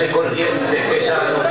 Hágase consciente que sano